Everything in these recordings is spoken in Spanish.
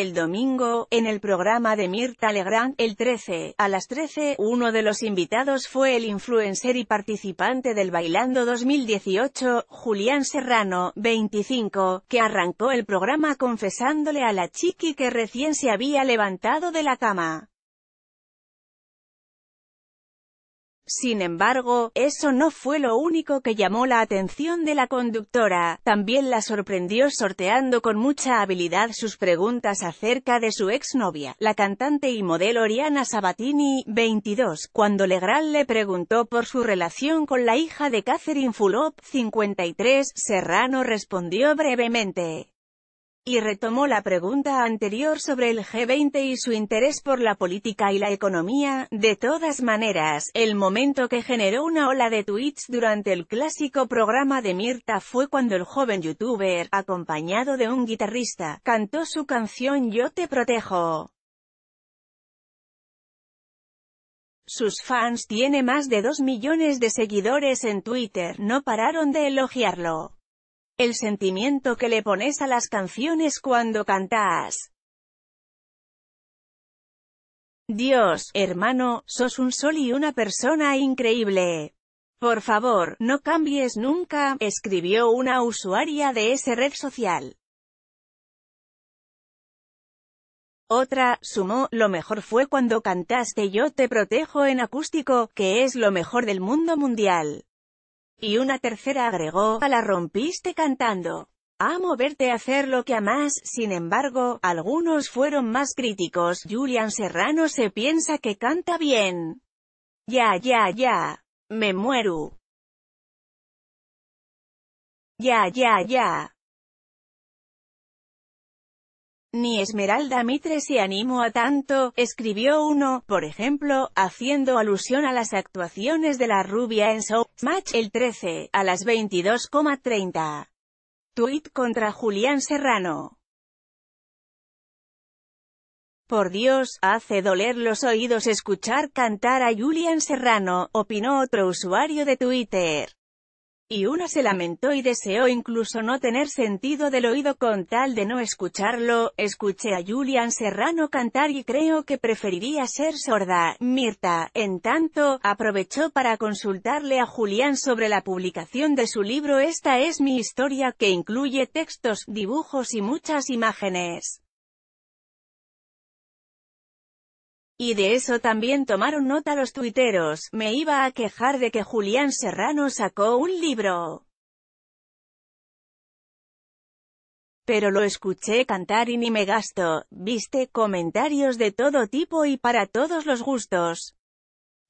El domingo, en el programa de Mirta Legrand, el 13, a las 13, uno de los invitados fue el influencer y participante del Bailando 2018, Julián Serrano, 25, que arrancó el programa confesándole a la chiqui que recién se había levantado de la cama. Sin embargo, eso no fue lo único que llamó la atención de la conductora, también la sorprendió sorteando con mucha habilidad sus preguntas acerca de su exnovia, la cantante y modelo Oriana Sabatini, 22, cuando Legrand le preguntó por su relación con la hija de Catherine Fulop, 53, Serrano respondió brevemente y retomó la pregunta anterior sobre el G20 y su interés por la política y la economía. De todas maneras, el momento que generó una ola de tweets durante el clásico programa de Mirta fue cuando el joven youtuber, acompañado de un guitarrista, cantó su canción Yo te protejo. Sus fans tiene más de 2 millones de seguidores en Twitter, no pararon de elogiarlo el sentimiento que le pones a las canciones cuando cantas. Dios, hermano, sos un sol y una persona increíble. Por favor, no cambies nunca, escribió una usuaria de esa red social. Otra, sumó, lo mejor fue cuando cantaste Yo te protejo en acústico, que es lo mejor del mundo mundial. Y una tercera agregó, a la rompiste cantando. Amo verte hacer lo que amas, sin embargo, algunos fueron más críticos. Julian Serrano se piensa que canta bien. Ya, ya, ya. Me muero. Ya, ya, ya. Ni Esmeralda Mitre se animó a tanto, escribió uno, por ejemplo, haciendo alusión a las actuaciones de la rubia en Match el 13, a las 22,30. Tweet contra Julián Serrano. Por Dios, hace doler los oídos escuchar cantar a Julián Serrano, opinó otro usuario de Twitter y una se lamentó y deseó incluso no tener sentido del oído con tal de no escucharlo, escuché a Julian Serrano cantar y creo que preferiría ser sorda. Mirta, en tanto, aprovechó para consultarle a Julián sobre la publicación de su libro Esta es mi historia, que incluye textos, dibujos y muchas imágenes. Y de eso también tomaron nota los tuiteros, me iba a quejar de que Julián Serrano sacó un libro. Pero lo escuché cantar y ni me gasto, viste, comentarios de todo tipo y para todos los gustos.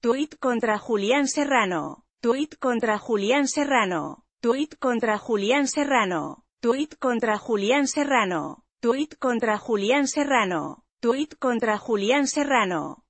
Tweet contra Julián Serrano. Tweet contra Julián Serrano. Tweet contra Julián Serrano. Tweet contra Julián Serrano. Tweet contra Julián Serrano. Tweet contra Julián Serrano